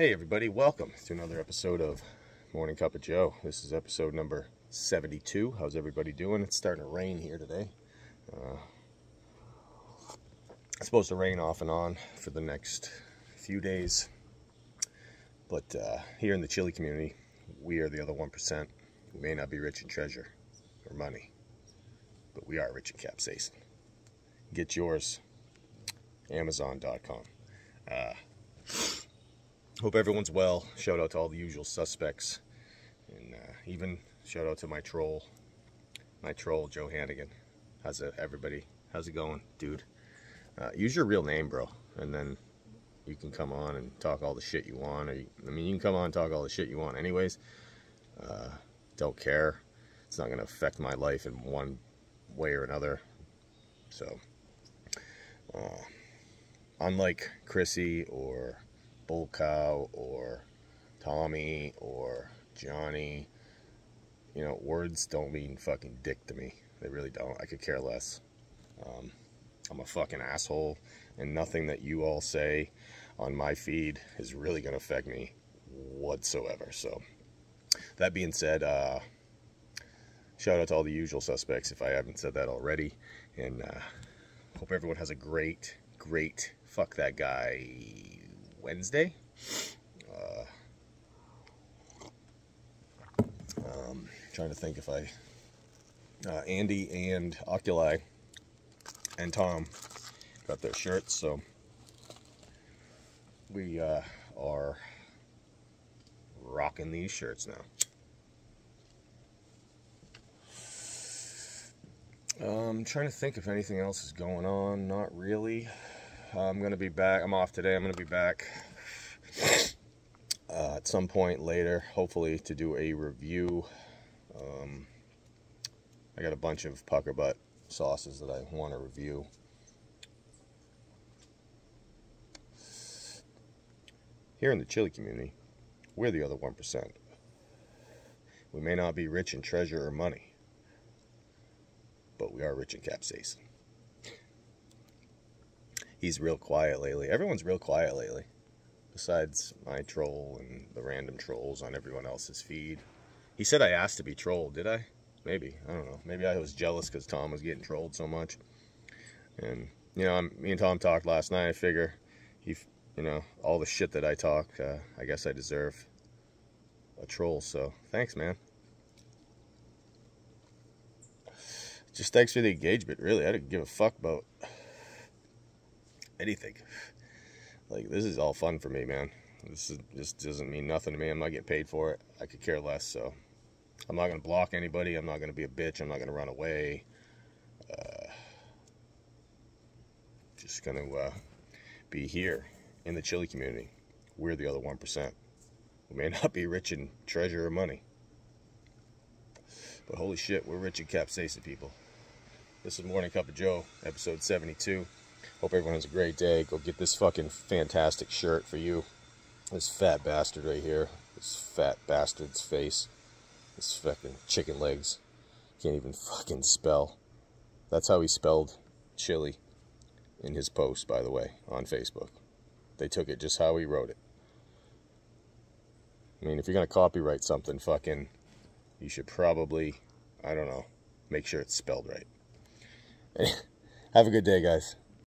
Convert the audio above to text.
Hey everybody, welcome to another episode of Morning Cup of Joe. This is episode number 72. How's everybody doing? It's starting to rain here today. Uh, it's supposed to rain off and on for the next few days. But uh, here in the chili community, we are the other 1%. We may not be rich in treasure or money, but we are rich in capsaicin. Get yours, Amazon.com. Uh, hope everyone's well. Shout out to all the usual suspects. And uh, even shout out to my troll, my troll, Joe Hannigan. How's it, everybody? How's it going, dude? Uh, use your real name, bro. And then you can come on and talk all the shit you want. Or you, I mean, you can come on and talk all the shit you want anyways. Uh, don't care. It's not going to affect my life in one way or another. So, uh, unlike Chrissy or Bull Cow or Tommy or Johnny. You know, words don't mean fucking dick to me. They really don't. I could care less. Um, I'm a fucking asshole, and nothing that you all say on my feed is really going to affect me whatsoever. So, that being said, uh, shout out to all the usual suspects if I haven't said that already. And uh, hope everyone has a great, great, fuck that guy Wednesday. Uh, um, trying to think if I, uh, Andy and Oculi and Tom got their shirts, so we uh, are rocking these shirts now. I'm um, trying to think if anything else is going on. Not really. I'm going to be back. I'm off today. I'm going to be back uh, at some point later, hopefully, to do a review. Um, I got a bunch of pucker butt sauces that I want to review. Here in the chili community, we're the other 1%. We may not be rich in treasure or money, but we are rich in capsaicin he's real quiet lately. Everyone's real quiet lately, besides my troll and the random trolls on everyone else's feed. He said I asked to be trolled, did I? Maybe. I don't know. Maybe I was jealous because Tom was getting trolled so much. And, you know, I'm, me and Tom talked last night. I figure he, you know, all the shit that I talk, uh, I guess I deserve a troll. So thanks, man. Just thanks for the engagement, really. I didn't give a fuck about anything. Like, this is all fun for me, man. This is, just doesn't mean nothing to me. I'm not getting paid for it. I could care less, so I'm not going to block anybody. I'm not going to be a bitch. I'm not going to run away. Uh, just going to uh, be here in the chili community. We're the other 1%. We may not be rich in treasure or money. But holy shit, we're rich in capsaicin, people. This is Morning Cup of Joe, episode 72. Hope everyone has a great day. Go get this fucking fantastic shirt for you. This fat bastard right here. This fat bastard's face. This fucking chicken legs. Can't even fucking spell. That's how he spelled chili in his post, by the way, on Facebook. They took it just how he wrote it. I mean, if you're going to copyright something, fucking, you should probably, I don't know, make sure it's spelled right. Have a good day, guys.